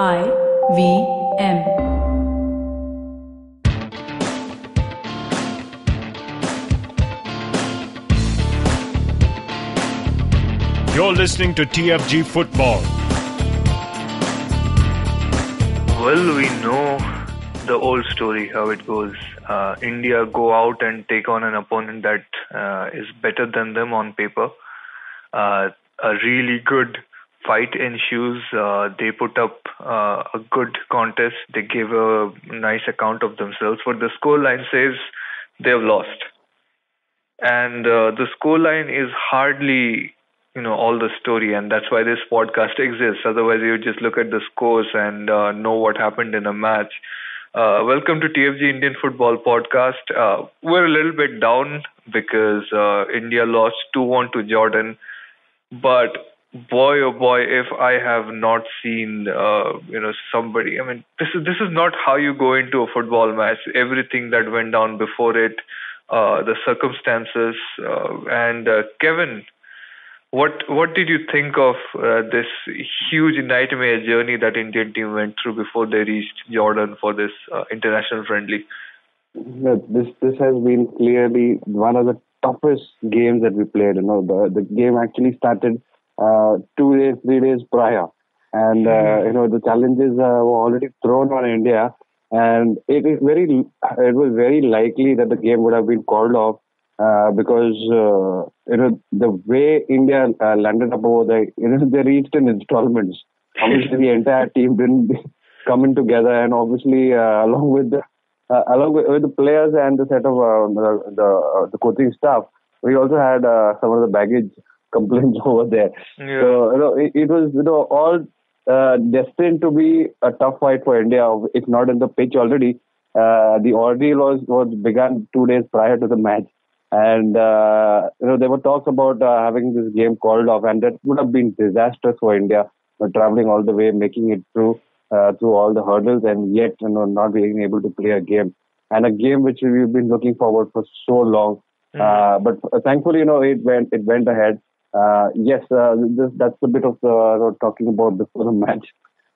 I V M. You're listening to TFG Football. Well, we know the old story how it goes. Uh, India go out and take on an opponent that uh, is better than them on paper. Uh, a really good fight ensues. Uh, they put up uh, a good contest. They give a nice account of themselves. But the scoreline says they have lost, and uh, the scoreline is hardly you know all the story and that's why this podcast exists otherwise you just look at the scores and uh, know what happened in a match uh, welcome to tfg indian football podcast uh, we're a little bit down because india lost 2-1 to jordan but boy oh boy if i have not seen uh, you know somebody i mean this is this is not how you go into a football match everything that went down before it uh, the circumstances and kevin what what did you think of uh, this huge nightmare journey that Indian team went through before they reached Jordan for this uh, international friendly? this this has been clearly one of the toughest games that we played. You know, the the game actually started uh, two days, three days prior, and uh, mm-hmm. you know the challenges uh, were already thrown on India, and it is very it was very likely that the game would have been called off uh, because uh, you know the way India uh, landed up over there, you know they reached in installments. Obviously, the entire team didn't come in together, and obviously uh, along with the uh, along with, with, the players and the set of the the, the, coaching staff, we also had some of the baggage complaints over there. Yeah. So you know it, it, was you know all destined to be a tough fight for India, if not in the pitch already. the ordeal was was begun two days prior to the match and uh, you know there were talks about uh, having this game called off, and that would have been disastrous for India, uh, traveling all the way, making it through uh, through all the hurdles, and yet you know not being able to play a game, and a game which we've been looking forward for so long. Mm-hmm. but thankfully, you know it went it went ahead. Yes, this, that's a bit of the talking about before the match,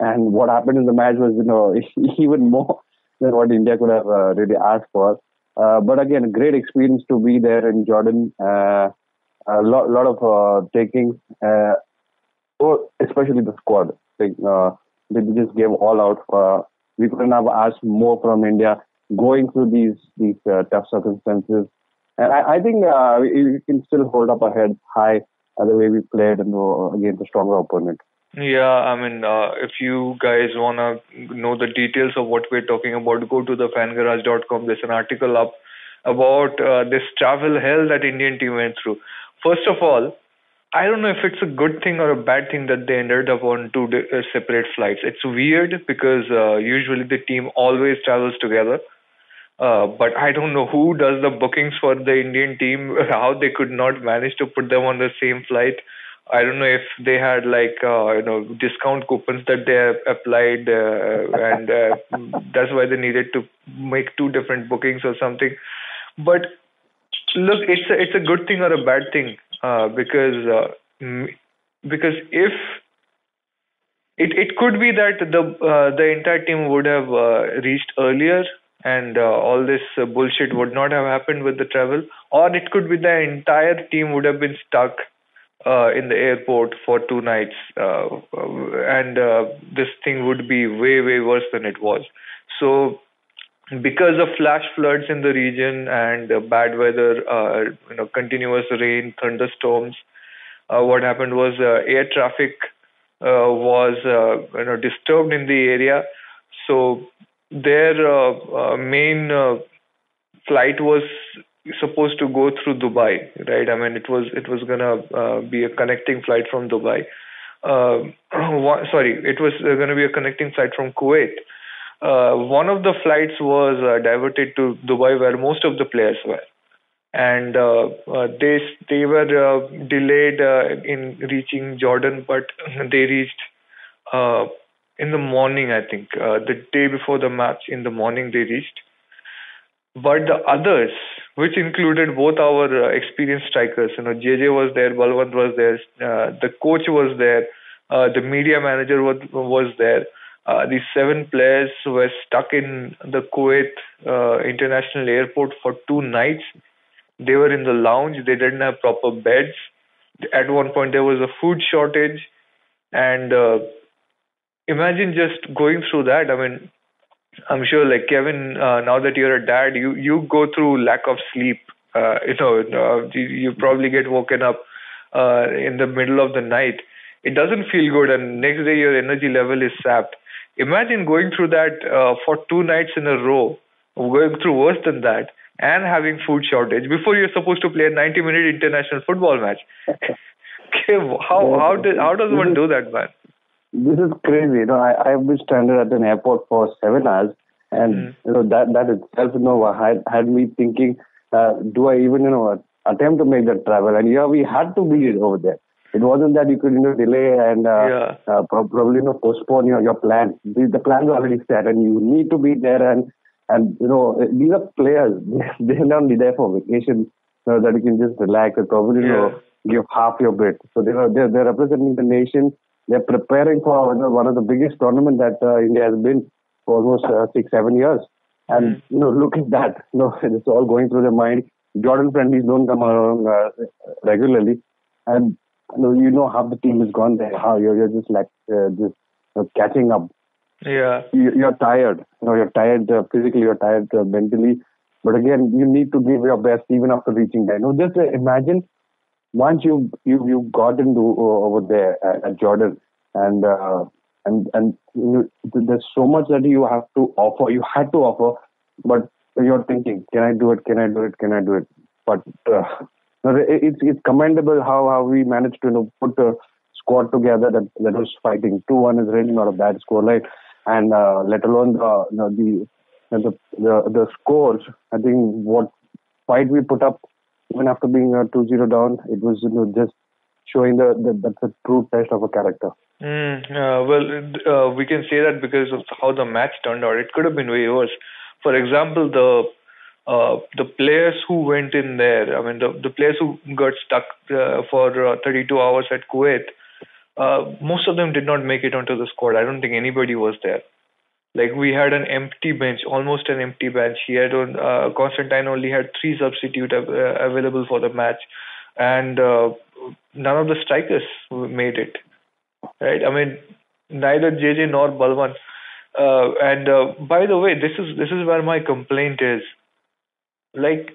and what happened in the match was you know even more than what India could have really asked for. Uh, but again, a great experience to be there in Jordan. Uh, a lot, lot of uh, taking, uh, especially the squad. They, uh, just gave all out. we couldn't have asked more from India going through these these tough circumstances. And I, I think we, we, can still hold up our head high the way we played and against a stronger opponent. Yeah, I mean, uh, if you guys wanna know the details of what we're talking about, go to the fangarage.com. There's an article up about uh, this travel hell that Indian team went through. First of all, I don't know if it's a good thing or a bad thing that they ended up on two uh, separate flights. It's weird because uh, usually the team always travels together. Uh, but I don't know who does the bookings for the Indian team, how they could not manage to put them on the same flight. I don't know if they had like uh, you know discount coupons that they applied, uh, and uh, that's why they needed to make two different bookings or something. But look, it's a, it's a good thing or a bad thing uh, because uh, because if it it could be that the uh, the entire team would have uh, reached earlier and all this bullshit would not have happened with the travel, or it could be the entire team would have been stuck uh, in the airport for two nights, uh, and uh, this thing would be way way worse than it was. So, because of flash floods in the region and bad weather, uh, you know, continuous rain, thunderstorms, uh, what happened was uh, air traffic was you know disturbed in the area. So their main flight was supposed to go through Dubai, right? I mean, it was it was gonna uh, be a connecting flight from Dubai. Uh, sorry, it was uh, gonna be a connecting flight from Kuwait. Uh, one of the flights was uh, diverted to Dubai, where most of the players were, and uh, they they were delayed in reaching Jordan, but they reached in the morning. I think uh, the day before the match, in the morning they reached. But the others, which included both our uh, experienced strikers. You know, JJ was there, Balwant was there, uh, the coach was there, uh, the media manager was was there. Uh, these seven players were stuck in the Kuwait uh, International Airport for two nights. They were in the lounge. They didn't have proper beds. At one point, there was a food shortage, and imagine just going through that. I mean, I'm sure, like Kevin, uh, now that you're a dad, you you go through lack of sleep. Uh, you know, uh, you, you probably get woken up uh, in the middle of the night. It doesn't feel good, and next day your energy level is sapped. Imagine going through that uh, for two nights in a row, going through worse than that, and having food shortage before you're supposed to play a 90-minute international football match. okay, how how did how does one do that, man? This is crazy. You know, I I've been stranded at an airport for seven hours, and mm. you know that that itself, you know, had had me thinking, uh, do I even you know attempt to make that travel? And yeah, we had to be over there. It wasn't that you could you know delay and uh, yeah. uh, probably you know postpone your your plan. The, the plans are already set, and you need to be there. And and you know these are players. They're not be there for vacation, so that you can just relax and probably you know give half your bit. So they are they're, they're representing the nation. They're preparing for you know, one of the biggest tournaments that uh, India has been for almost uh, six seven years. And mm. you know, look at that. You know, it's all going through their mind. Jordan friendlies don't come along uh, regularly, and you know, you know how the team is gone there. How you're, you're just like uh, just uh, catching up. Yeah, you, you're tired. You know, you're tired uh, physically. You're tired uh, mentally. But again, you need to give your best even after reaching there. You know, just uh, imagine once you you you got into uh, over there at, at Jordan, and uh, and and you there's so much that you have to offer. You had to offer, but you're thinking, can I do it? Can I do it? Can I do it? But uh, it's it's commendable how how we managed to you know, put a squad together that that was fighting. Two one is really not a bad score line, and uh, let alone the you know, the, the the the scores. I think what fight we put up even after being uh, 2-0 down, it was you know just showing the, the that's a true test of a character. Mm, uh, well, uh, we can say that because of how the match turned out. It could have been way worse. For example, the uh, the players who went in there, I mean, the, the players who got stuck uh, for uh, 32 hours at Kuwait, most of them did not make it onto the squad. I don't think anybody was there. Like we had an empty bench, almost an empty bench. He had uh, Constantine only had three substitute av- uh, available for the match, and none of the strikers made it. Right? I mean, neither JJ nor Balwant. and by the way, this is this is where my complaint is like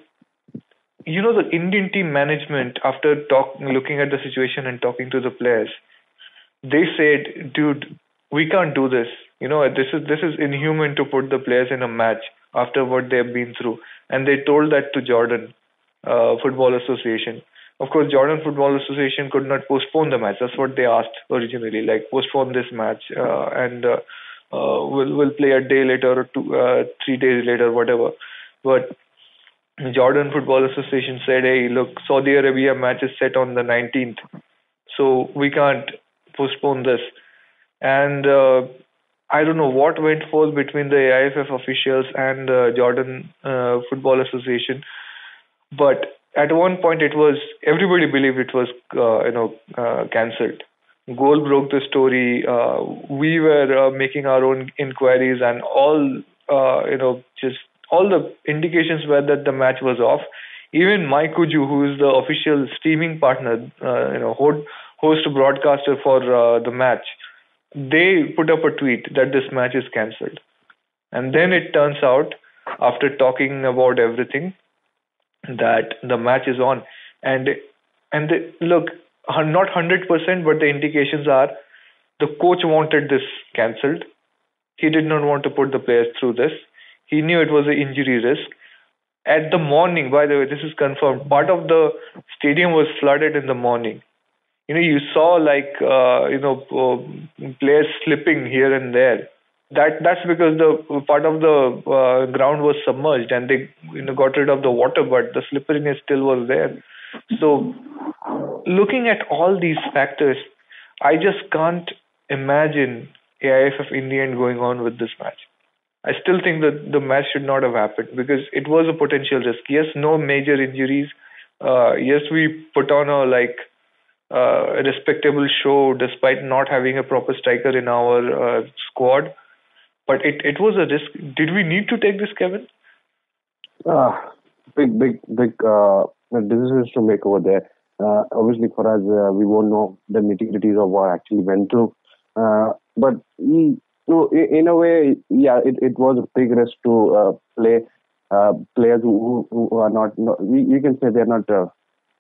you know the Indian team management after talk looking at the situation and talking to the players, they said, "Dude, we can't do this. You know, this is this is inhuman to put the players in a match after what they have been through." And they told that to Jordan uh, Football Association. Of course, Jordan Football Association could not postpone the match. That's what they asked originally, like postpone this match uh, and uh, uh, we'll we'll play a day later or two, uh, three days later, whatever. But Jordan Football Association said, hey, look, Saudi Arabia match is set on the 19th, so we can't postpone this. And uh, I don't know what went forth between the AIFF officials and the Jordan uh, Football Association, but at one point it was everybody believed it was uh, you know uh, cancelled. Goal broke the story. Uh, we were making our own inquiries, and all you know just all the indications were that the match was off. Even Mike Kuju, who is the official streaming partner, uh, you know, host broadcaster for uh, the match, they put up a tweet that this match is cancelled. And then it turns out, after talking about everything, that the match is on. And and the, look, not hundred percent, but the indications are the coach wanted this cancelled. He did not want to put the players through this he knew it was an injury risk. At the morning, by the way, this is confirmed. Part of the stadium was flooded in the morning. You know, you saw like uh, you know uh, players slipping here and there. That that's because the part of the uh, ground was submerged and they you know got rid of the water, but the slipperiness still was there. So, looking at all these factors, I just can't imagine AIFF in the end going on with this match. I still think that the match should not have happened because it was a potential risk. Yes, no major injuries. Uh, yes, we put on a like a respectable show despite not having a proper striker in our uh, squad. But it, it was a risk. Did we need to take this, Kevin? Uh, big, big, big uh, decisions to make over there. Uh, obviously, for us, uh, we won't know the nitty gritties of what actually went through. Uh, but we, no, in a way, yeah, it, it was a big risk to uh, play uh, players who, who are not, we can say they're not uh,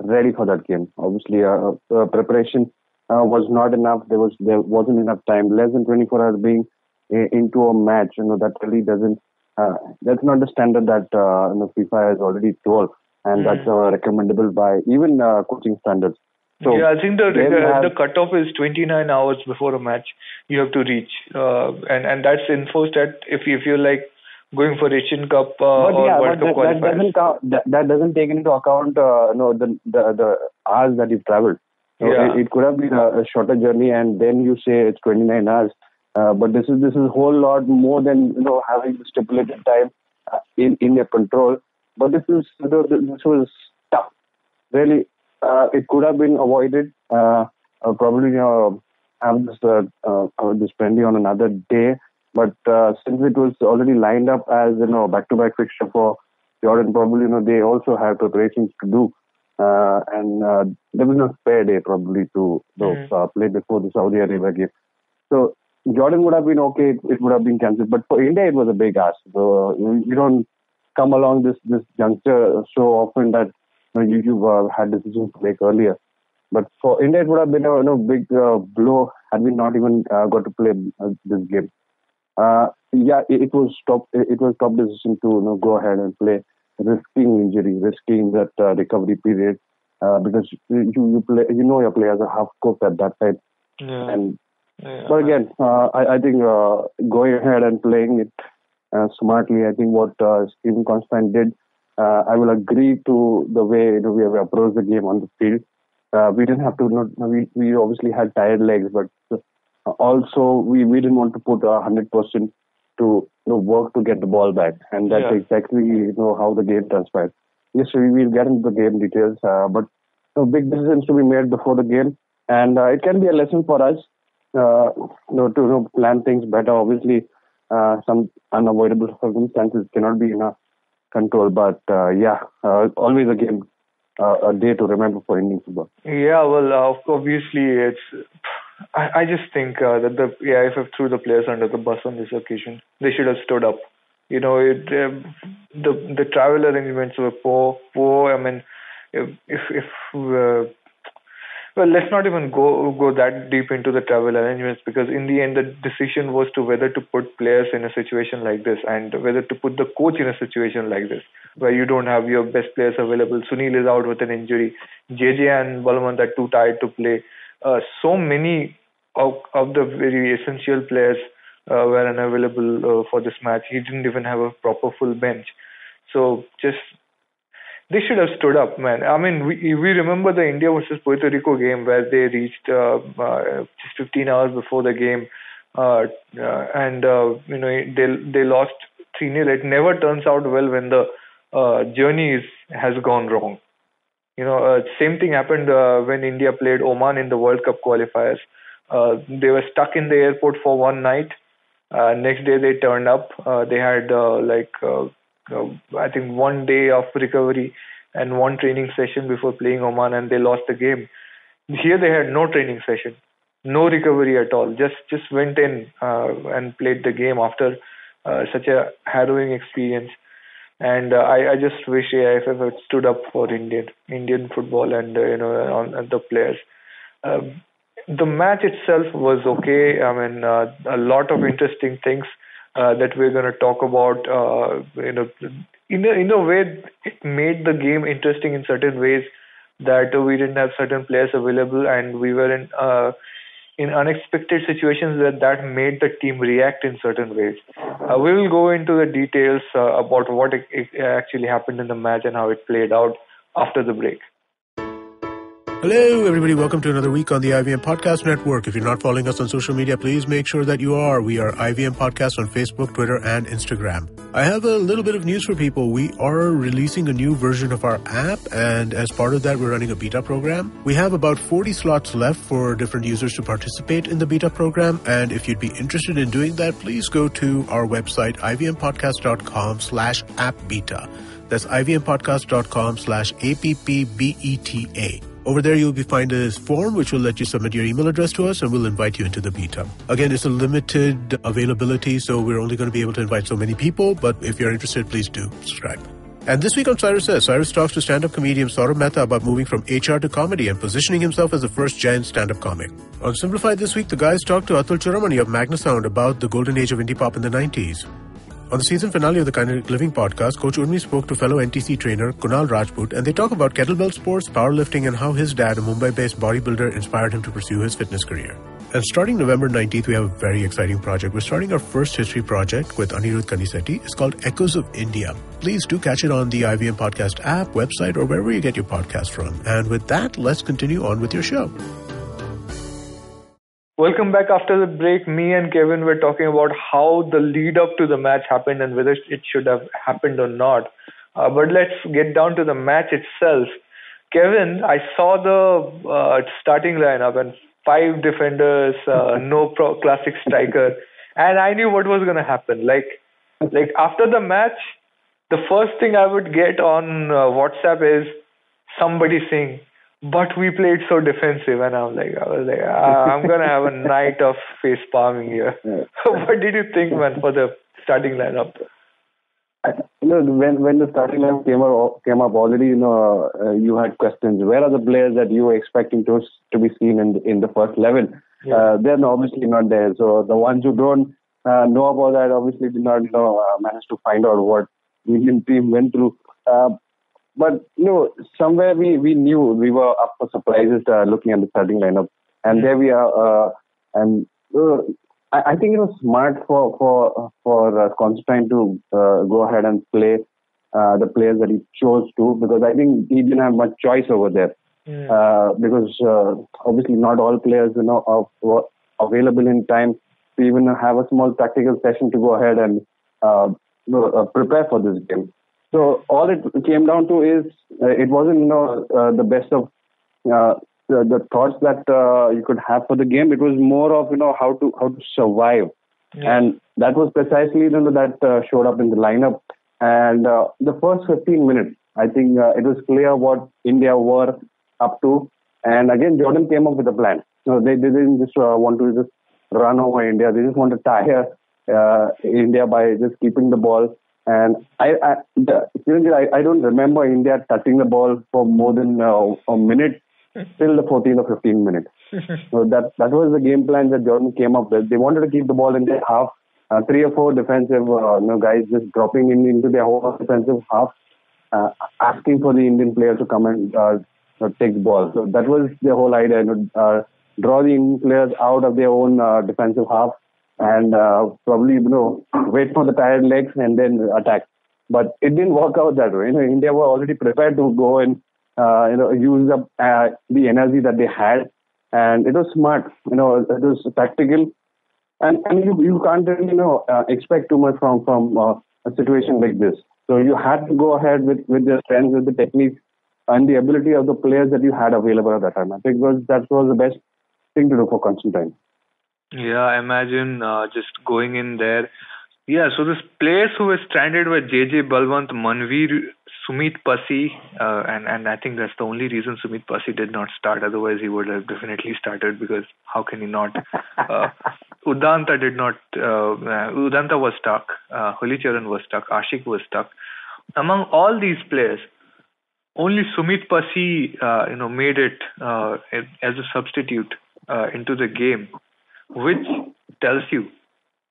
ready for that game. Obviously, uh, uh, preparation uh, was not enough. There was there wasn't enough time. Less than 24 hours being a, into a match, you know, that really doesn't. Uh, that's not the standard that uh, you know, FIFA has already told, and mm. that's uh, recommendable by even uh, coaching standards. So yeah, I think the the, the cutoff is 29 hours before a match you have to reach, uh, and and that's enforced at if if you're like going for Asian Cup uh, or yeah, World Cup that, that doesn't count, that, that, doesn't take into account uh, no the, the the hours that you've traveled. So yeah. it, it, could have been a, a, shorter journey, and then you say it's 29 hours. Uh, but this is this is a whole lot more than you know having the stipulated time uh, in in your control. But this is you know, this was tough. Really, uh, it could have been avoided. Uh, probably you know have this uh, this penalty on another day but uh, since it was already lined up as you know back-to-back fixture for Jordan, probably you know they also had preparations to do, uh, and uh, there was no spare day probably to mm. uh, play before the Saudi Arabia game. So Jordan would have been okay; it, it would have been cancelled. But for India, it was a big ask. So you, you don't come along this this juncture so often that you know, you, you've uh, had decisions to make earlier. But for India, it would have been a you know, big uh, blow had we not even uh, got to play uh, this game. Uh, yeah, it, it, was top. It was top decision to you know, go ahead and play, risking injury, risking that uh, recovery period, uh, because you you play, you know your players are half cooked at that time. Yeah. And yeah. but again, uh, I, I think uh, going ahead and playing it uh, smartly, I think what Stephen Constant did, I will agree to the way you know, we have approached the game on the field. we didn't have to. We we obviously had tired legs, but also we, we didn't want to put a hundred percent to you know, work to get the ball back, and that's yeah. exactly you know how the game transpired. Yes, we will get into the game details, uh, but you know, big decisions to be made before the game, and uh, it can be a lesson for us, uh, you know, to you know, plan things better. Obviously, uh, some unavoidable circumstances cannot be in our control, but uh, yeah, uh, always a game, a day to remember for Indian football. Yeah, well, obviously it's I, I just think uh, that the AIFF threw the players under the bus on this occasion. They should have stood up. You know, it, uh, the the travel arrangements were poor. Poor. I mean, if if, if uh, well, let's not even go go that deep into the travel arrangements because in the end, the decision was to whether to put players in a situation like this and whether to put the coach in a situation like this, where you don't have your best players available. Sunil is out with an injury. JJ and Balwant are too tired to play uh, so many of, of the very essential players uh, were unavailable uh, for this match. He didn't even have a proper full bench. So just they should have stood up, man. I mean, we we remember the India versus Puerto Rico game where they reached uh, uh, just 15 hours before the game, uh, uh, and uh, you know they they lost 3 0 It never turns out well when the uh, journey is, has gone wrong. You know, uh, same thing happened uh, when India played Oman in the World Cup qualifiers. Uh, they were stuck in the airport for one night. Next day they turned up. They had like I think one day of recovery and one training session before playing Oman, and they lost the game. Here they had no training session, no recovery at all. Just just went in uh, and played the game after uh, such a harrowing experience and uh, I, I just wish AIFF had stood up for Indian Indian football and uh, you know on, on the players. Um, the match itself was okay. I mean, uh, a lot of interesting things uh, that we're going to talk about. Uh, you know, in a, in a way, it made the game interesting in certain ways that we didn't have certain players available, and we were in uh, in unexpected situations that that made the team react in certain ways. Uh, we will go into the details uh, about what it, it actually happened in the match and how it played out after the break. Hello, everybody. Welcome to another week on the IVM Podcast Network. If you're not following us on social media, please make sure that you are. We are IVM Podcast on Facebook, Twitter, and Instagram. I have a little bit of news for people. We are releasing a new version of our app, and as part of that, we're running a beta program. We have about 40 slots left for different users to participate in the beta program, and if you'd be interested in doing that, please go to our website, ivmpodcast.com slash app beta. That's ivmpodcast.com slash A-P-P-B-E-T-A. Over there, you'll be find a form which will let you submit your email address to us and we'll invite you into the beta. Again, it's a limited availability, so we're only going to be able to invite so many people, but if you're interested, please do subscribe. And this week on Cyrus Says, Cyrus talks to stand-up comedian Saurabh Mehta about moving from HR to comedy and positioning himself as the first giant stand-up comic. On Simplified this week, the guys talked to Atul Churamani of Magna Sound about the golden age of indie pop in the 90s. On the season finale of the Kinetic Living podcast, Coach Urmi spoke to fellow NTC trainer Kunal Rajput, and they talk about kettlebell sports, powerlifting, and how his dad, a Mumbai-based bodybuilder, inspired him to pursue his fitness career. And starting November 19th, we have a very exciting project. We're starting our first history project with Anirudh Kanisetti. It's called Echoes of India. Please do catch it on the IVM Podcast app, website, or wherever you get your podcast from. And with that, let's continue on with your show. Welcome back after the break. Me and Kevin were talking about how the lead up to the match happened and whether it should have happened or not. Uh, but let's get down to the match itself. Kevin, I saw the uh, starting lineup and five defenders, uh, no pro- classic striker, and I knew what was going to happen. Like, like after the match, the first thing I would get on uh, WhatsApp is somebody saying, but we played so defensive and i'm like i was like ah, i'm gonna have a night of face palming here. What did you think man for the starting lineup? You know when when the starting lineup came up came up already you know uh, you had questions. Where are the players that you were expecting to to be seen in in the first eleven? Yeah. uh, they're obviously not there. So the ones who don't uh, know about that obviously did not you know uh, manage to find out what the Indian team went through. Uh, but you know, somewhere we, we knew we were up for surprises uh, looking at the starting lineup, and there we are. Uh, and uh, I, I, think it was smart for for for uh, Constantine to uh, go ahead and play uh, the players that he chose to, because I think he didn't have much choice over there. Uh, because obviously not all players you know are available in time to even have a small tactical session to go ahead and prepare for this game. So all it came down to is uh, it wasn't you know uh, the best of uh, the, the, thoughts that uh, you could have for the game. It was more of you know how to how to survive, yeah. and that was precisely you know that uh, showed up in the lineup. And uh, the first 15 minutes, I think it was clear what India were up to. And again, Jordan came up with a plan. So they, they didn't just want to just run over India. They just want to tire India by just keeping the ball and I, I, I, I don't remember India touching the ball for more than uh, a minute till the 14 or 15 minutes. so that that was the game plan that Jordan came up with. They wanted to keep the ball in their half. Uh, three or four defensive uh, you know, guys just dropping in into their whole defensive half, uh, asking for the Indian player to come and uh, take the ball. So that was the whole idea. You know, uh, draw the Indian players out of their own uh, defensive half and uh, probably you know wait for the tired legs and then attack. But it didn't work out that way. You know, India were already prepared to go and uh, you know use up uh, the energy that they had, and it was smart. You know, it was tactical, and and you you can't really, you know uh, expect too much from from uh, a situation like this. So you had to go ahead with with the strength, with the technique, and the ability of the players that you had available at that time. I think was that was the best thing to do for Constantine. Yeah, I imagine uh, just going in there. Yeah, so this players who were stranded were JJ Balwant, Manveer, Sumit Passi, uh, and and I think that's the only reason Sumit Passi did not start. Otherwise, he would have definitely started because how can he not? Uh, Udanta did not. Uh, uh Udanta was stuck. Uh, Charan was stuck. Ashique was stuck. Among all these players, only Sumit Passi, uh, you know, made it uh, as a substitute uh, into the game which tells you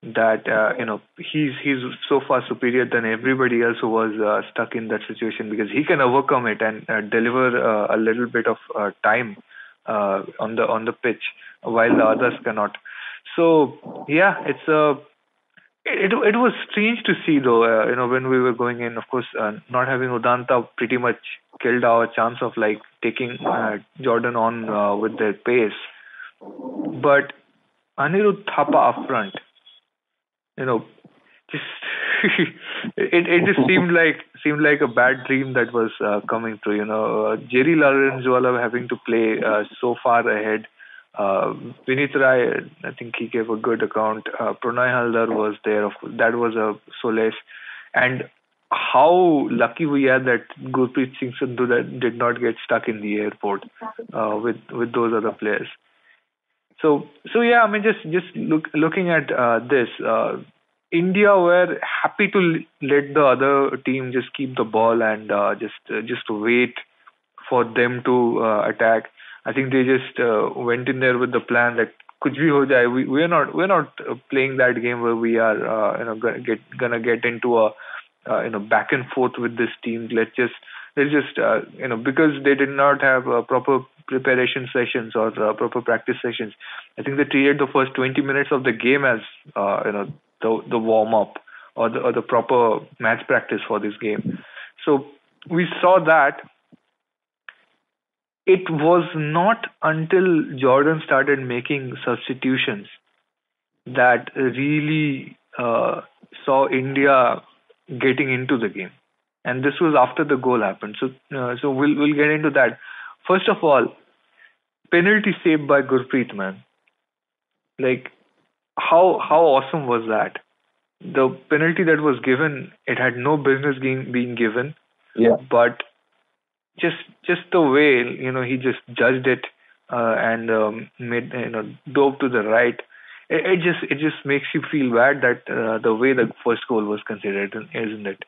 that uh, you know he's he's so far superior than everybody else who was uh, stuck in that situation because he can overcome it and uh, deliver uh, a little bit of uh, time uh, on the on the pitch while the others cannot. So yeah, it's a it it was strange to see though you know when we were going in. Of course, not having Udanta pretty much killed our chance of like taking Jordan on with their pace, but Anirudh Thapa up front, you know, just it it just seemed like seemed like a bad dream that was uh, coming true. You know, uh, Jerry Lalrinzuala having to play uh, so far ahead. Uh, Vinit Rai, I think he gave a good account. Uh, Pranoy Halder was there. Of course, that was a solace. And how lucky we are that Gurpreet Singh Sandhu did not get stuck in the airport uh, with with those other players. So so yeah, I mean just just look looking at uh, this. Uh, India were happy to let the other team just keep the ball and uh, just uh, just wait for them to uh, attack. I think they just uh, went in there with the plan that kuch bhi ho jaye. We we're not we're not playing that game where we are you know gonna get gonna get into a you know back and forth with this team. Let's just let's just you know because they did not have a proper preparation sessions or uh, proper practice sessions. I think they treated the first 20 minutes of the game as uh, you know the the warm up or the or the proper match practice for this game. So we saw that. It was not until Jordan started making substitutions that really uh, saw India getting into the game, and this was after the goal happened. So, uh, so we'll we'll get into that. First of all, penalty saved by Gurpreet, man. Like how how awesome was that? The penalty that was given, it had no business being being given. Yeah. But just just the way you know he just judged it uh, and um, made you know dove to the right. It, it just it just makes you feel bad that uh, the way the first goal was considered, isn't it?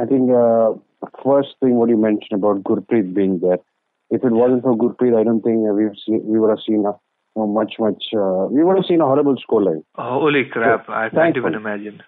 I think uh, first thing what you mentioned about Gurpreet being there. If it wasn't for Gurpreet, I don't think we've seen, we would have seen a know, much, much. Uh, we would have seen a horrible scoreline. Holy crap! So, I can't even imagine.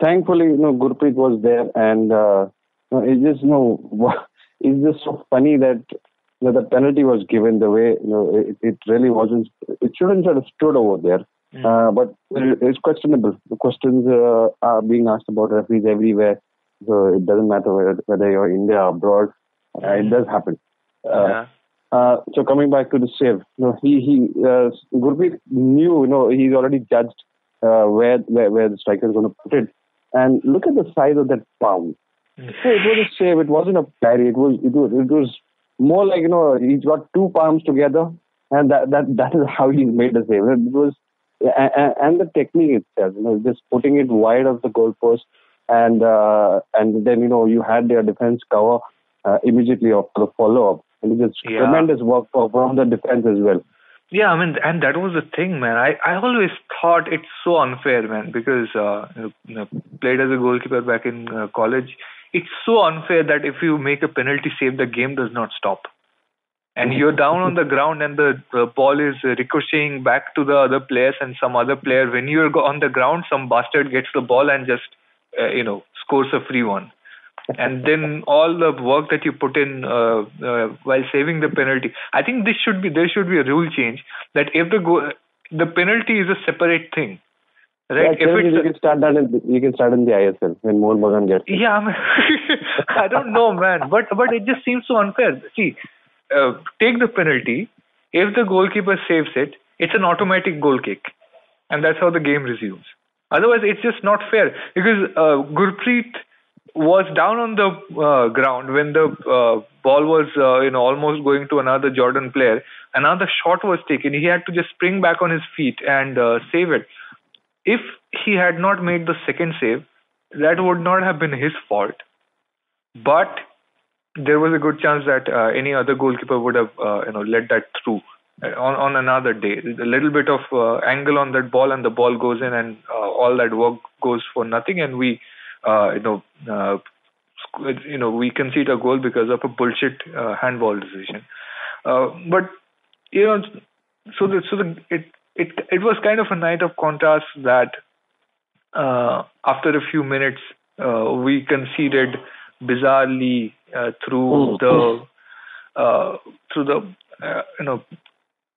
Thankfully, you know, Gurpreet was there, and uh, you know, it's just you know, it's just so funny that you know, the penalty was given the way you know it, it really wasn't. It shouldn't have stood over there. Mm. Uh, but it's questionable. The questions uh, are being asked about referees everywhere. So it doesn't matter whether, whether you're India or abroad. Uh, it hmm. does happen. Uh, yeah. Uh, so coming back to the save, you know, he he uh, Gurpreet knew, you know, he's already judged uh, where, where where the striker is going to put it, and look at the size of that palm. Mm. So it was a save. It wasn't a parry. It was it was it was more like you know he's got two palms together, and that that that is how he made the save. It was and, and the technique itself, you know, just putting it wide of the goalpost, and uh, and then you know you had their defense cover uh, immediately after the follow up and it's yeah. tremendous work from the defense as well. Yeah, I mean, and that was the thing, man. I, I always thought it's so unfair, man, because uh, you know, played as a goalkeeper back in uh, college. It's so unfair that if you make a penalty save, the game does not stop. And mm-hmm. you're down on the ground, and the, the ball is ricocheting back to the other players and some other player. When you're on the ground, some bastard gets the ball and just, uh, you know, scores a free one and then all the work that you put in uh, uh, while saving the penalty. I think this should be there should be a rule change that if the go the penalty is a separate thing. Right? Yeah, if you can start that in, you can start in the ISL when Mohan Bagan gets. It. Yeah, I, don't know, man, but but it just seems so unfair. See, uh, take the penalty. If the goalkeeper saves it, it's an automatic goal kick, and that's how the game resumes. Otherwise, it's just not fair because uh, Gurpreet was down on the uh, ground when the uh, ball was uh, you know almost going to another Jordan player. Another shot was taken. He had to just spring back on his feet and uh, save it. If he had not made the second save, that would not have been his fault. But there was a good chance that uh, any other goalkeeper would have uh, you know let that through on on another day. A little bit of angle on that ball, and the ball goes in, and all that work goes for nothing, and we uh, you know, uh, you know, we concede a goal because of a bullshit uh, handball decision. Uh, but you know, so the so the it it it was kind of a night of contrast that uh, after a few minutes uh, we conceded bizarrely uh, through the uh, through the uh, you know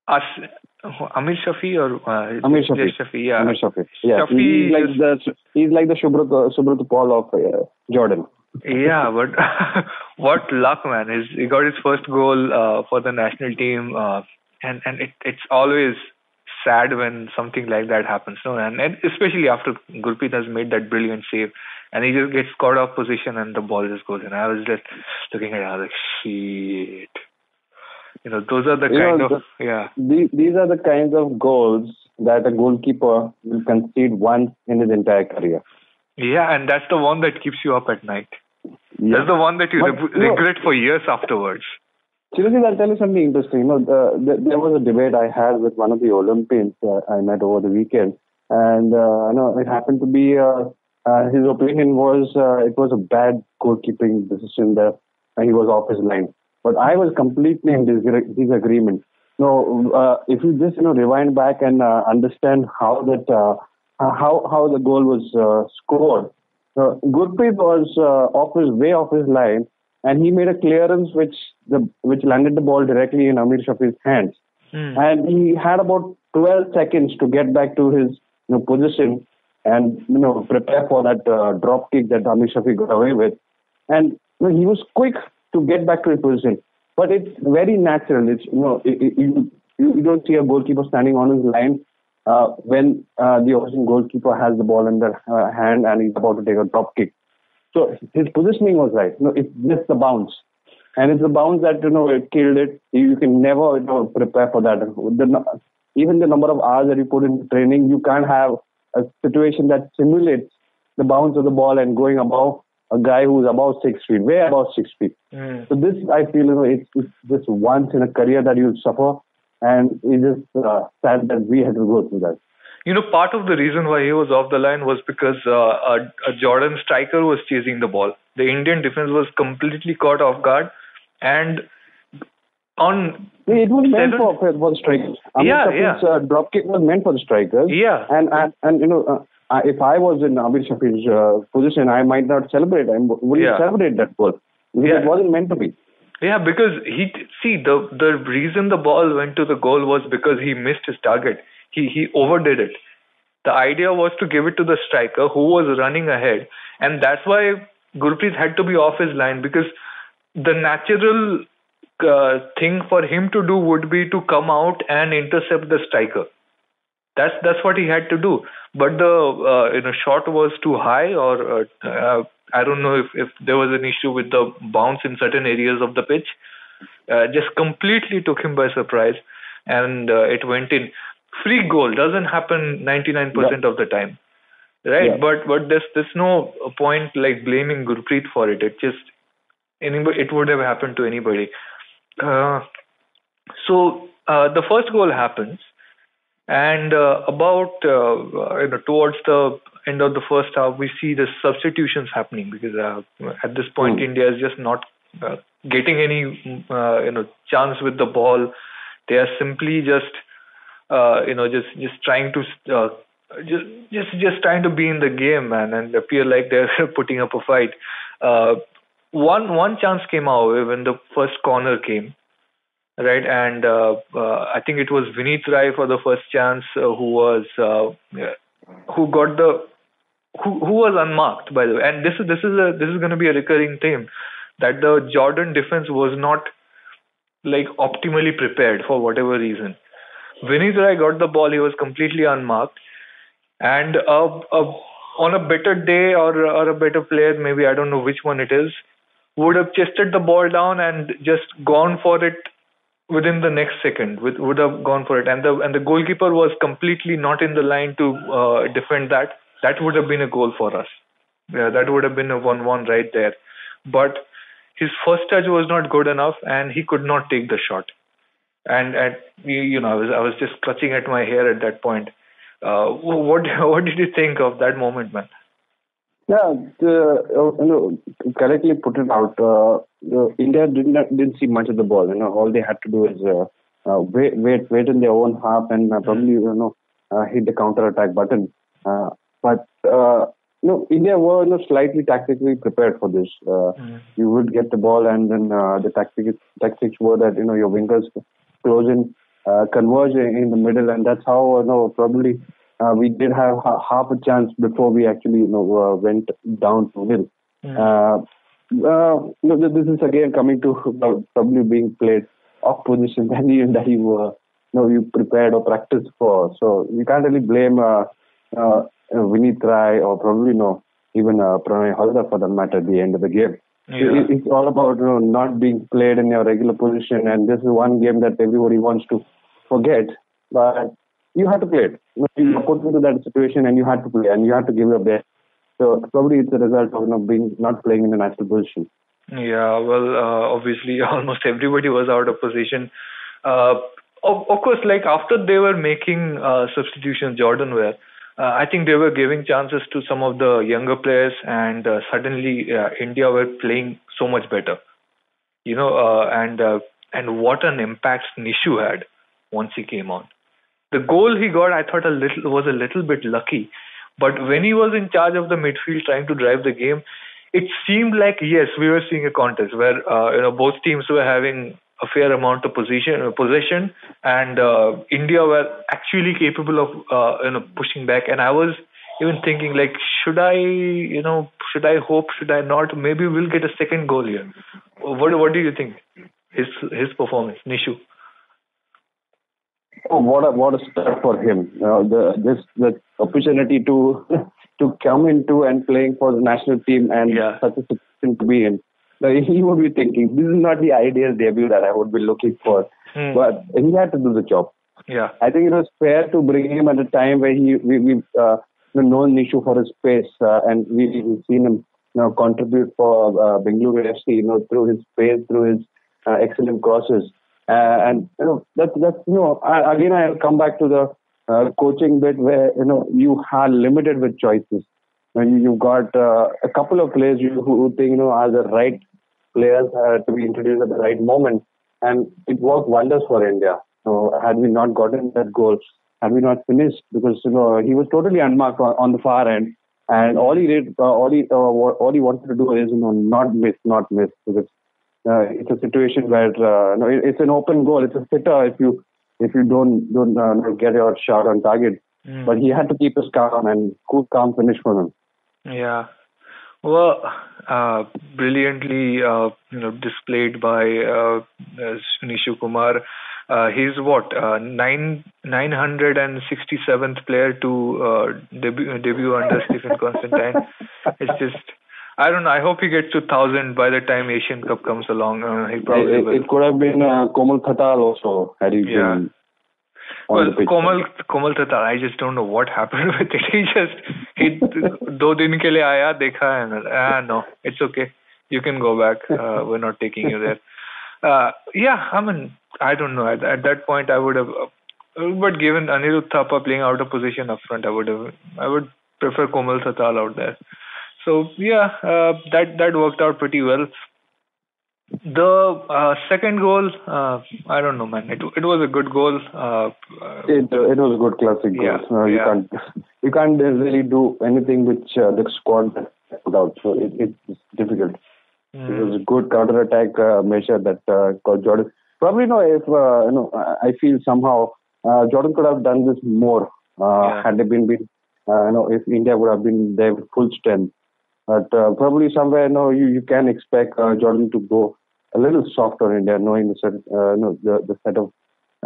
us Amer Shafi or uh, Amer Shafi. Shafi, yeah. Amer Shafi. Yeah. Shafi he's like the he's like the Shubrat Subrat Paul of uh, Jordan. Yeah, but what luck, man! His, he got his first goal uh, for the national team, uh, and and it, it's always sad when something like that happens. No, and, and especially after Gurpreet has made that brilliant save, and he just gets caught off position and the ball just goes in. I was just looking at it, I was like, shit. You know, those are the You kind know, of yeah. These, these are the kinds of goals that a goalkeeper will concede once in his entire career. Yeah, and that's the one that keeps you up at night. Yeah. That's the one that you But, re- regret for years afterwards. Seriously, I'll tell you something interesting. You know, the, the, there was a debate I had with one of the Olympians uh, I met over the weekend, and uh, you know, it happened to be uh, uh, his opinion was uh, it was a bad goalkeeping decision that he was off his line. But I was completely in disagre- disagreement. No, uh, if you just you know rewind back and uh, understand how that uh, how how the goal was uh, scored, uh, Gurpreet was uh, off his way off his line, and he made a clearance which the which landed the ball directly in Amer Shafi's hands. Hmm. And he had about 12 seconds to get back to his you know, position and you know prepare for that uh, drop kick that Amer Shafi got away with. And you know, he was quick to get back to his position. But it's very natural. It's you know it, it, you you don't see a goalkeeper standing on his line uh, when uh, the opposing goalkeeper has the ball in their uh, hand and he's about to take a drop kick. So his positioning was right. You know, it's just the bounce. And it's the bounce that, you know, it killed it. You can never, you know, prepare for that. The, even the number of hours that you put in training, you can't have a situation that simulates the bounce of the ball and going above a guy who's about six feet, way above six feet. Hmm. So this, I feel, you know, it's, it's just once in a career that you suffer. And it's just uh, sad that we had to go through that. You know, part of the reason why he was off the line was because uh, a, a Jordan striker was chasing the ball. The Indian defense was completely caught off guard, and on It was meant Seven- for, for the strikers. Amir Yeah, Shafi's uh, drop kick was meant for the strikers. Yeah. And and, and you know, uh, I- if I was in Amer Shafi's uh, position, I might not celebrate. I wouldn't Yeah. celebrate that goal Yeah. it wasn't meant to be. Yeah, because he see the the reason the ball went to the goal was because he missed his target. He he overdid it. The idea was to give it to the striker who was running ahead, and that's why Gurpreet had to be off his line because the natural uh, thing for him to do would be to come out and intercept the striker. That's that's what he had to do. But the uh, you know shot was too high, or uh, I don't know if if there was an issue with the bounce in certain areas of the pitch. Uh, just completely took him by surprise, and uh, it went in. Free goal doesn't happen 99% of the time, right? Yeah. But but there's there's no point like blaming Gurpreet for it. It just anybody it would have happened to anybody. Uh, so uh, the first goal happens, and uh, about uh, you know towards the end of the first half, we see the substitutions happening because uh, at this point Hmm. India is just not uh, getting any uh, you know chance with the ball. They are simply just uh, you know just just trying to uh, just just just trying to be in the game, man, and appear like they're putting up a fight. Uh, one one chance came way when the first corner came, right? And uh, uh, I think it was Vinit Rai for the first chance, uh, who was uh, who got the who who was unmarked by the way. And this is this is a this is going to be a recurring theme that the Jordan defense was not like optimally prepared for whatever reason. Vinit Rai got the ball; he was completely unmarked, and uh, uh, on a better day or or a better player, maybe I don't know which one it is, would have chested the ball down and just gone for it within the next second. With, would have gone for it, and the and the goalkeeper was completely not in the line to uh, defend that. That would have been a goal for us. Yeah, that would have been a one-one right there. But his first touch was not good enough, and he could not take the shot. And you you know I was I was just clutching at my hair at that point. Uh, what what did you think of that moment, man? Yeah, the, uh, you know, correctly put it out. Uh, the India did not didn't see much of the ball. You know, all they had to do is uh, uh, wait, wait, wait in their own half, and uh, probably you know uh, hit the counter attack button. Uh, but uh, you know, India were you know slightly tactically prepared for this. Uh, You would get the ball, and then uh, the tactics tactics were that you know your wingers close in, uh, converge in the middle, and that's how you know probably uh, we did have ha- half a chance before we actually you know uh, went down to nil. Uh, uh, this is again coming to probably being played off position than you that you uh, know you prepared or practiced for. So you can't really blame uh, uh, Rai or probably no even uh, Pranoy Halder for that matter at the end of the game. Yeah. It, it's all about you know, not being played in your regular position, and this is one game that everybody wants to forget. But you had to play it. You, know, you were put into that situation, and you had to play, and you had to give your best. So probably it's a result of you know being not playing in a natural position. Yeah, well, uh, obviously, almost everybody was out of position. Uh, of, of course, like after they were making uh, substitutions, Jordan were. Uh, I think they were giving chances to some of the younger players, and uh, suddenly uh, India were playing so much better. You know, uh, and uh, and what an impact Nishu had once he came on. The goal he got, I thought, a little was a little bit lucky, but when he was in charge of the midfield, trying to drive the game, it seemed like yes, we were seeing a contest where uh, you know both teams were having a fair amount of position possession, and uh, India were actually capable of uh, you know pushing back. And I was even thinking like, should I you know should I hope, should I not? Maybe we'll get a second goal here. What what do you think? His his performance, Nishu. Oh, what a what a start for him! Uh, the this the opportunity to to come into and playing for the national team and Yeah. such a situation to be in. Now, he would be thinking, this is not the ideal debut that I would be looking for. Hmm. But he had to do the job. Yeah. I think it was fair to bring him at a time where he we we uh, known Nishu for his pace uh, and we we've seen him you know contribute for uh, Bengaluru FC you know through his pace through his uh, excellent crosses uh, and you know that's that's you know I, again I'll come back to the uh, coaching bit where you know you are limited with choices. Know, you you've got uh, a couple of players you, who, who think you know are the right players uh, to be introduced at the right moment, and it worked wonders for India. So had we not gotten that goal, had we not finished, because you know he was totally unmarked on, on the far end, and all he did, uh, all he uh, all he wanted to do is you know not miss, not miss, because uh, it's a situation where uh, no, it's an open goal. It's a sitter if you if you don't don't uh, get your shot on target. Mm. But he had to keep his calm and cool, calm finish for him. Yeah. Well, uh, brilliantly, uh, you know, displayed by uh, uh, Nishu Kumar. Uh, he's what uh, nine nine hundred and sixty seventh player to uh, debut debut under Stephen Constantine. It's just. I don't know. I hope he gets to thousand by the time Asian Cup comes along. Uh, he probably it, it, could have been uh, Komal Thatal also had he yeah. been. Well, Komal Komal Thatal, I just don't know what happened with it. He just he do din ke liye aaya, dekha, and ah no, it's okay. You can go back. Uh, we're not taking you there. Uh, yeah, I mean, I don't know. At, at that point, I would have. Uh, but given Anirudh Thapa playing out of position up front, I would have. I would prefer Komal Thatal out there. So yeah, uh, that that worked out pretty well. The uh, second goal, uh, I don't know, man. It it was a good goal. Uh, uh, It, it was a good classic goal. Yeah, Uh, you yeah. can't you can't really do anything which uh, the squad put out. So it, it's difficult. It was a good counter attack uh, measure that uh, got Jordan. Probably no. If uh, you know, I I feel somehow uh, Jordan could have done this more uh, Yeah. had they been, been uh, you know, if India would have been there with full strength. But uh, probably somewhere, no, you, you can expect uh, Jordan to go a little soft on India, knowing the set, uh, the, the set of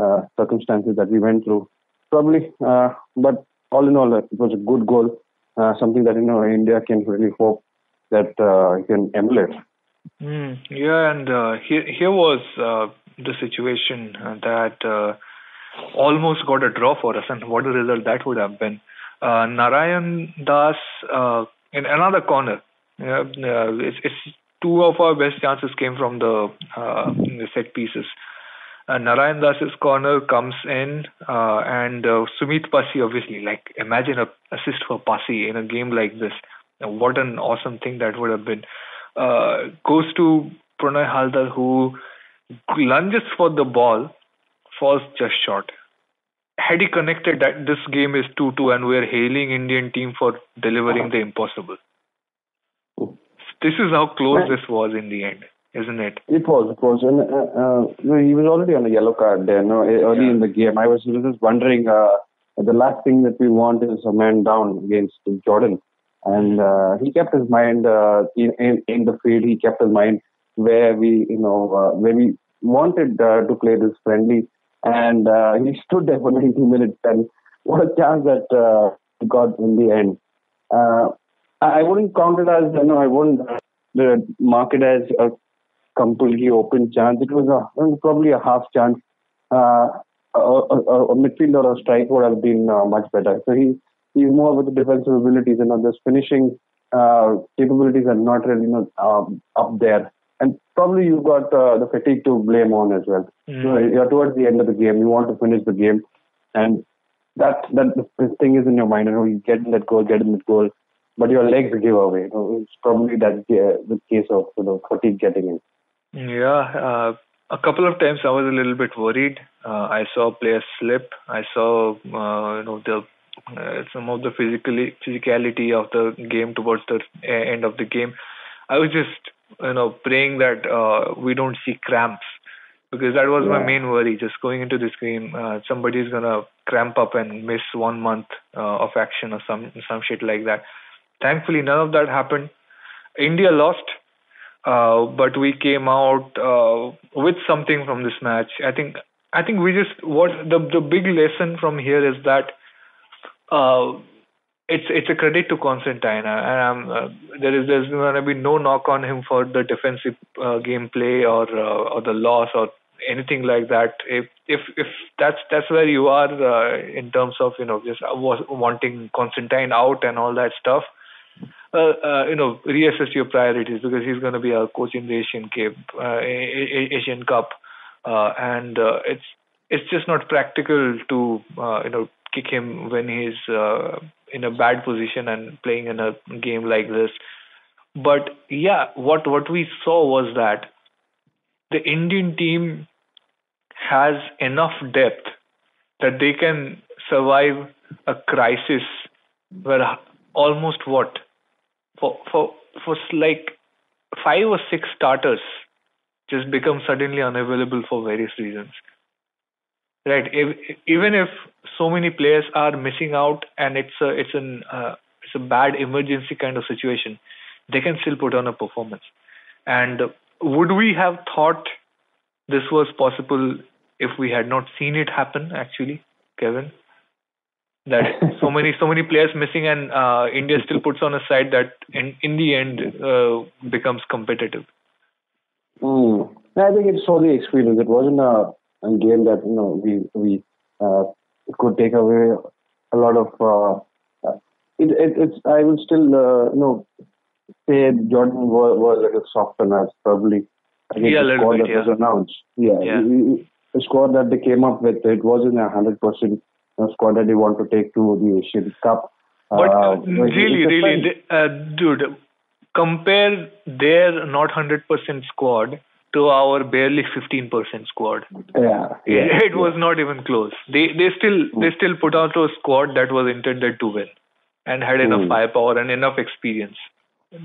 uh, circumstances that we went through. Probably, uh, but all in all, it was a good goal. Uh, something that you know India can really hope that uh, can emulate. Mm, yeah, and uh, here here was uh, the situation uh, that uh, almost got a draw for us, and what a result that would have been. Uh, Narayan Das uh, in another corner. Uh, it's, it's two of our best chances came from the, uh, the set pieces. Uh, Narayan Das's corner comes in, uh, and uh, Sumit Pasi, obviously, like imagine a assist for Pasi in a game like this. What an awesome thing that would have been. Uh, goes to Pranoy Halder, who lunges for the ball, falls just short. Had he connected that this game is 2-2 and we're hailing Indian team for delivering the impossible. This is how close this was in the end, isn't it? It was, it was, and uh, uh, he was already on a yellow card there. No, early Yeah. in the game, I was just wondering. Uh, the last thing that we want is a man down against Jordan, and uh, he kept his mind uh, in, in in the field. He kept his mind where we, you know, uh, where we wanted uh, to play this friendly and uh, he stood there for 90 minutes. And what a chance that uh, he got in the end. Uh, I wouldn't count it as you know I wouldn't uh, mark it as a completely open chance. It was a probably a half chance. Uh, a, a, a midfielder or a striker would have been uh, much better. So he he's more with the defensive abilities and you know, just finishing uh, capabilities are not really you know, um, up there. And probably you've got uh, the fatigue to blame on as well. Mm. So you're towards the end of the game. You want to finish the game, and that that the thing is in your mind. You know, you get in that goal, get in that goal, but your legs give away. You know, it's probably that uh, the case of you know fatigue getting in. Yeah, uh, a couple of times I was a little bit worried. Uh, I saw players slip. I saw uh, you know the uh, some of the physically physicality of the game towards the end of the game. I was just you know praying that uh, we don't see cramps because that was yeah. my main worry. Just going into this game, uh, somebody's gonna cramp up and miss one month uh, of action or some some shit like that. Thankfully, none of that happened. India lost, uh, but we came out uh, with something from this match. I think I think we just what the the big lesson from here is that uh, it's it's a credit to Constantine, and uh, there is there's going to be no knock on him for the defensive uh, gameplay or uh, or the loss or anything like that. If if if that's that's where you are uh, in terms of you know just wanting Constantine out and all that stuff, uh, uh, you know reassess your priorities because he's going to be a coach in the Asian Cup, uh, Asian Cup, uh, and uh, it's it's just not practical to uh, you know kick him when he's uh, in a bad position and playing in a game like this. But yeah, what what we saw was that the Indian team has enough depth that they can survive a crisis where almost what for for for like five or six starters just become suddenly unavailable for various reasons right. If, even if so many players are missing out and it's a it's an uh, it's a bad emergency kind of situation they can still put on a performance. And would we have thought this was possible if we had not seen it happen actually kevin? That so many so many players missing and uh, india still puts on a side that in in the end uh, becomes competitive. Mm. i think it's for the experience. It wasn't a and game that you know we we uh, could take away a lot of. Uh, uh it, it, it's I will still uh, you know say Jordan was, was a little soft on us probably against yeah, the score bit, that yeah. was announced. Yeah, yeah. the score that they came up with it wasn't a hundred percent score that they want to take to the Asian Cup. But uh, really, really, uh, dude, compare their not hundred percent squad to our barely 15% squad. Yeah, yeah it, was not even close. They they still mm. they still put out a squad that was intended to win and had enough mm. firepower and enough experience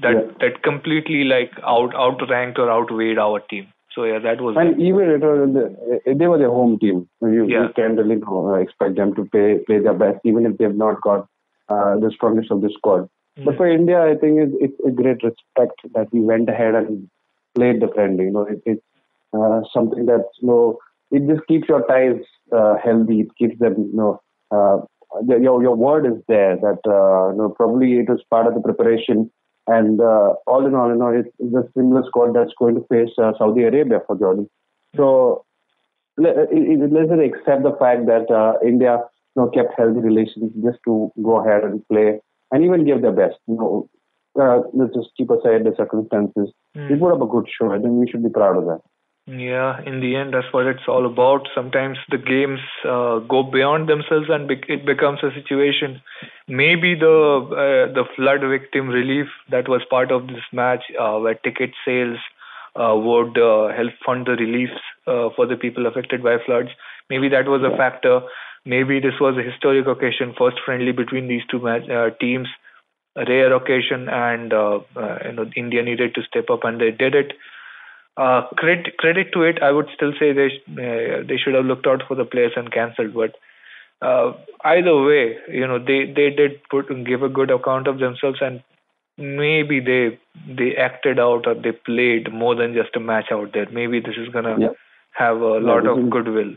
that yeah. that completely like out outranked or outweighed our team. So yeah, that was. And even it was the, they were the home team. You, yeah. you can't really expect them to play play their best, even if they've not got uh, the strongest of the squad. Mm. But for India, I think it's, it's a great respect that we went ahead and played the friendly. You know, it, it's uh, something that you know it just keeps your ties uh, healthy. It keeps them you know. Uh, your your word is there that uh, you know probably it was part of the preparation and uh, all in all you know it's, a similar squad that's going to face uh, Saudi Arabia for Jordan so let, us just accept the fact that uh, India you know kept healthy relations just to go ahead and play and even give their best you know let's just keep aside the circumstances. Mm. We put up a good show. I think we should be proud of that. Yeah, in the end, that's what it's all about. Sometimes the games uh, go beyond themselves, and be- it becomes a situation. Maybe the uh, the flood victim relief that was part of this match, uh, where ticket sales uh, would uh, help fund the reliefs uh, for the people affected by floods. Maybe that was a factor. Maybe this was a historic occasion, first friendly between these two teams rare occasion, and uh, uh, you know India needed to step up, and they did it. Uh, credit credit to it, I would still say they uh, they should have looked out for the players and cancelled. But uh, either way, you know they they did put give a good account of themselves, and maybe they they acted out or they played more than just a match out there. Maybe this is gonna yeah. have a lot of goodwill.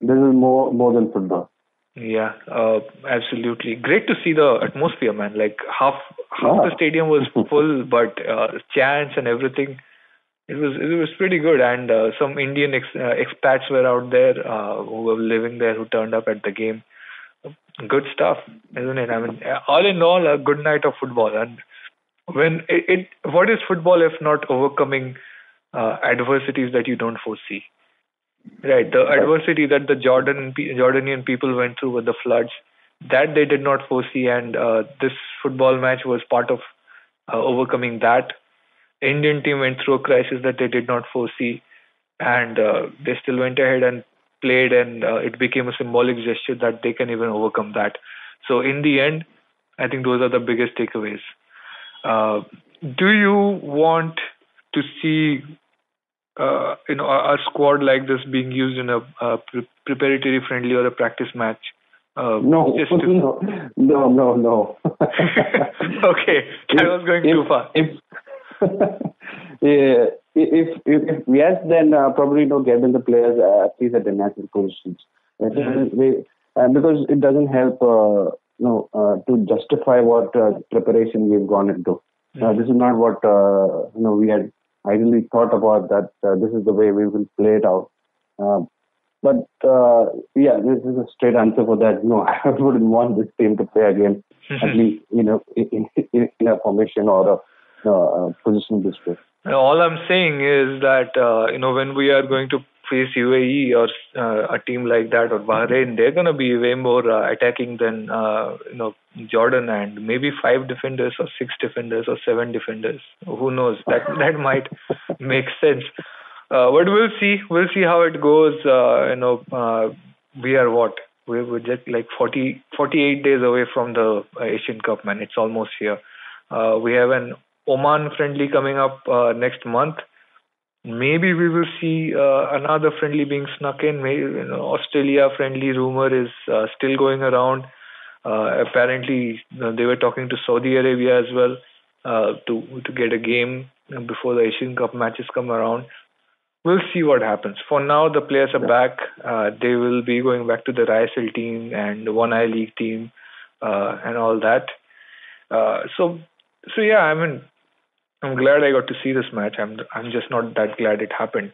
this is more more than football. Yeah, uh, absolutely. Great to see the atmosphere, man. Like half half Yeah. the stadium was full, but uh, chants and everything. It was it was pretty good, and uh, some Indian ex, uh, expats were out there uh, who were living there who turned up at the game. Good stuff, isn't it? I mean, all in all, a good night of football. And when it, it what is football if not overcoming uh, adversities that you don't foresee? Right. The adversity that the Jordan Jordanian people went through with the floods, that they did not foresee, and uh, this football match was part of uh, overcoming that. Indian team went through a crisis that they did not foresee, and uh, they still went ahead and played, and uh, it became a symbolic gesture that they can even overcome that. So in the end, I think those are the biggest takeaways. Uh, do you want to see uh, you know a, a squad like this being used in a, a pre- preparatory friendly or a practice match? Uh, No, to- no, no, no, no. okay, I was going if, too far. If, yeah, if, if, if yes, then uh, probably no getting the players uh, at least at the natural positions. It doesn't- they- uh, because it doesn't help uh, no, uh, to justify what uh, preparation we've gone into. Uh, this is not what uh, you know we had ideally thought about that uh, this is the way we will play it out. Uh, but uh, yeah, this is a straight answer for that. No, I wouldn't want this team to play again, at least you know in, in, in a formation or a, a position this way. All I'm saying is that uh, you know when we are going to face UAE or uh, a team like that or Bahrain, they're going to be way more uh, attacking than uh, you know Jordan and maybe five defenders or six defenders or seven defenders. Who knows? That that might make sense. Uh, but we'll see. We'll see how it goes. Uh, you know, uh, we are what? We We're just like 40, 48 days away from the Asian Cup, man. It's almost here. We have an Oman friendly coming up next month. Maybe we will see uh, another friendly being snuck in. Maybe you know, Australia friendly rumor is uh, still going around. Uh, apparently, they were talking to Saudi Arabia as well uh, to to get a game before the Asian Cup matches come around. We'll see what happens. For now, the players are back. Uh, they will be going back to the ISL team and One Eye League team uh, and all that. Uh, so, so yeah, I mean, I'm glad I got to see this match. I'm I'm just not that glad it happened.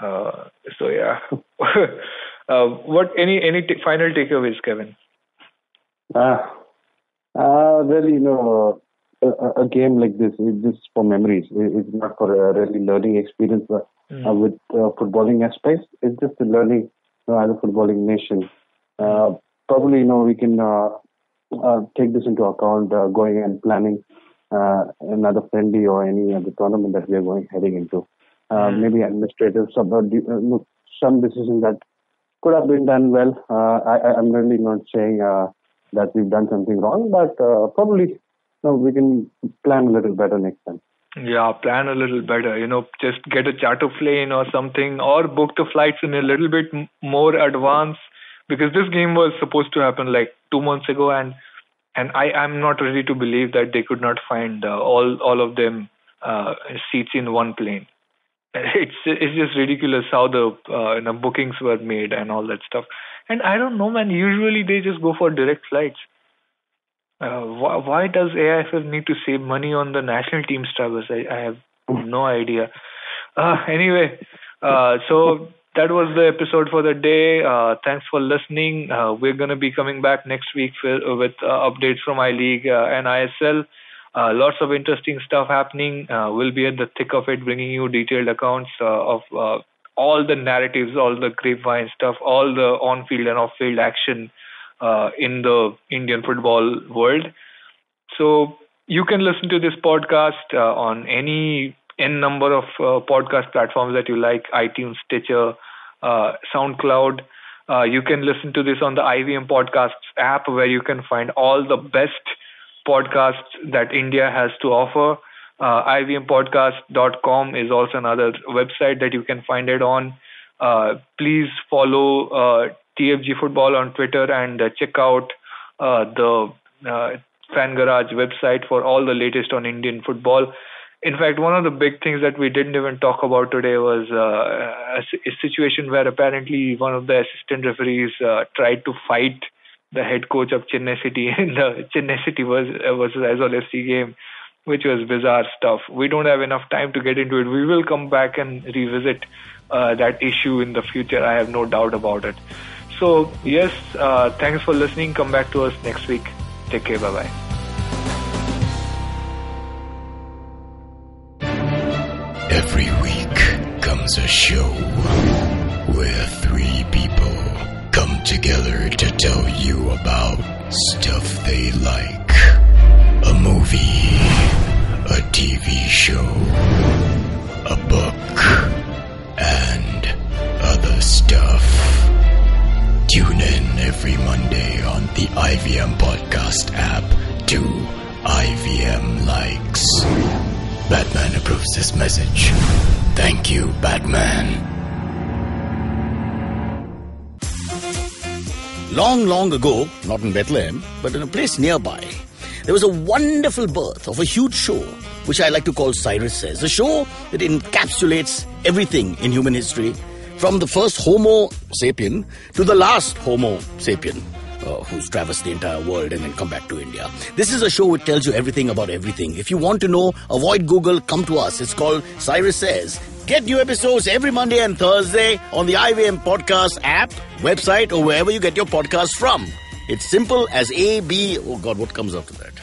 Uh, so yeah. uh, what any any t- final takeaways, Kevin? Uh, uh, really, you know, a, a- a game like this is just for memories. It- It's not for a really learning experience uh, uh, with uh, footballing aspects. It's just a learning you know, as a footballing nation. Uh, probably, you know, we can uh, uh, take this into account uh, going and planning uh, another friendly or any other tournament that we are going heading into. Uh, Maybe administrative some uh, some decisions that could have been done well. Uh, I, I- I'm really not saying uh, that we've done something wrong, but uh, probably you know, we can plan a little better next time. Yeah, plan a little better. You know, just get a charter plane or something, or book the flights in a little bit more advance because this game was supposed to happen like two months ago, and and I am not ready to believe that they could not find uh, all all of them uh, seats in one plane. It's it's just ridiculous how the uh, you know, bookings were made and all that stuff. And I don't know, man. Usually they just go for direct flights. Uh, why, why does AIFF need to save money on the national team's travels? I, I have no idea. Uh, anyway, uh, so that was the episode for the day. Uh, thanks for listening. Uh, we're going to be coming back next week with, with uh, updates from I-League uh, and ISL. Uh, lots of interesting stuff happening. Uh, we'll be at the thick of it, bringing you detailed accounts uh, of uh, all the narratives, all the grapevine stuff, all the on-field and off-field action uh, in the Indian football world. So you can listen to this podcast uh, on any n number of uh, podcast platforms that you like: iTunes, Stitcher, uh, SoundCloud. Uh, you can listen to this on the IVM Podcasts app, where you can find all the best podcasts that India has to offer. Uh, IVMPodcast.com is also another website that you can find it on. Uh, please follow uh, TFG Football on Twitter and uh, check out uh, the uh, Fan Garage website for all the latest on Indian football. In fact, one of the big things that we didn't even talk about today was uh, a, a, situation where apparently one of the assistant referees uh, tried to fight the head coach of Chennai City in the Chennai City versus, versus Aizawl FC game, which was bizarre stuff. We don't have enough time to get into it. We will come back and revisit uh, that issue in the future. I have no doubt about it. So, yes, uh, thanks for listening. Come back to us next week. Take care. Bye bye. Every week comes a show where three people come together to tell you about stuff they like. A movie, a TV show, a book, and other stuff. Tune in every Monday on the IVM Podcast app to IVM Likes. Batman approves this message. Thank you, Batman. Long, long ago, not in Bethlehem, but in a place nearby, there was a wonderful birth of a huge show, which I like to call Cyrus Says. A show that encapsulates everything in human history, from the first Homo sapien to the last Homo sapien uh, who's traversed the entire world and then come back to India. This is a show which tells you everything about everything. If you want to know, avoid Google, come to us. It's called Cyrus Says. Get new episodes every Monday and Thursday on the IVM Podcast app, website, or wherever you get your podcasts from. It's simple as A, B, oh God, what comes after that?